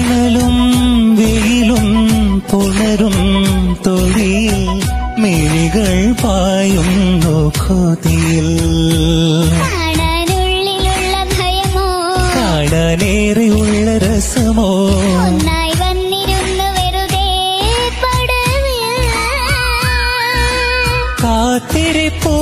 മഴലും വെയിലും പുലരും തൊഴിൽ മിഴികൾ പായും കൊതിയിൽ കാണാനേറെയുള്ള രസമോ? കാത്തിരിപ്പോ